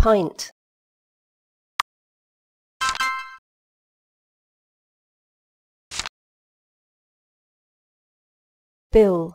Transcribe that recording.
pint bill.